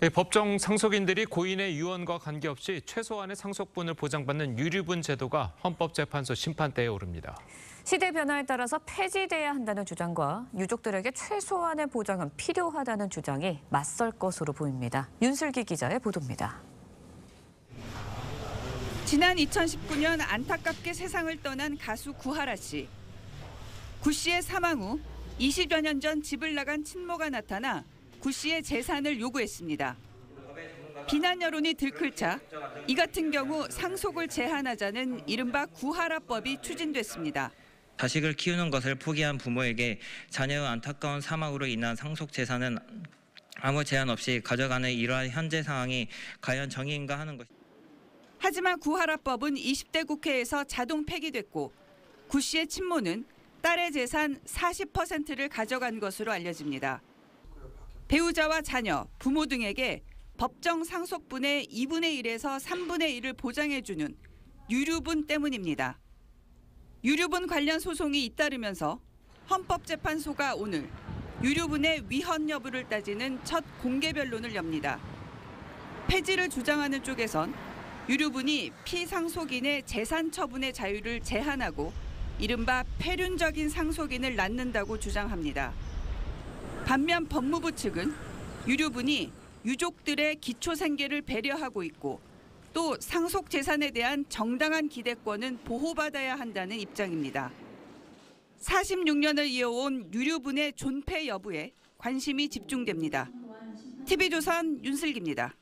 네, 법정 상속인들이 고인의 유언과 관계없이 최소한의 상속분을 보장받는 유류분 제도가 헌법재판소 심판대에 오릅니다. 시대 변화에 따라서 폐지돼야 한다는 주장과 유족들에게 최소한의 보장은 필요하다는 주장이 맞설 것으로 보입니다. 윤슬기 기자의 보도입니다. 지난 2019년 안타깝게 세상을 떠난 가수 구하라 씨. 구 씨의 사망 후 20여 년 전 집을 나간 친모가 나타나 구 씨의 재산을 요구했습니다. 비난 여론이 들끓자 이 같은 경우 상속을 제한하자는 이른바 구하라법이 추진됐습니다. 자식을 키우는 것을 포기한 부모에게 자녀의 안타까운 사망으로 인한 상속 재산은 아무 제한 없이 가져가는 이러한 현재 상황이 과연 정의인가 하는 것. 하지만 구하라법은 20대 국회에서 자동 폐기됐고 구 씨의 친모는 딸의 재산 40%를 가져간 것으로 알려집니다. 배우자와 자녀, 부모 등에게 법정 상속분의 2분의 1에서 3분의 1을 보장해주는 유류분 때문입니다. 유류분 관련 소송이 잇따르면서 헌법재판소가 오늘 유류분의 위헌 여부를 따지는 첫 공개 변론을 엽니다. 폐지를 주장하는 쪽에선 유류분이 피상속인의 재산 처분의 자유를 제한하고 이른바 폐륜적인 상속인을 낳는다고 주장합니다. 반면 법무부 측은 유류분이 유족들의 기초 생계를 배려하고 있고 또 상속 재산에 대한 정당한 기대권은 보호받아야 한다는 입장입니다. 46년을 이어온 유류분의 존폐 여부에 관심이 집중됩니다. TV조선 윤슬기입니다.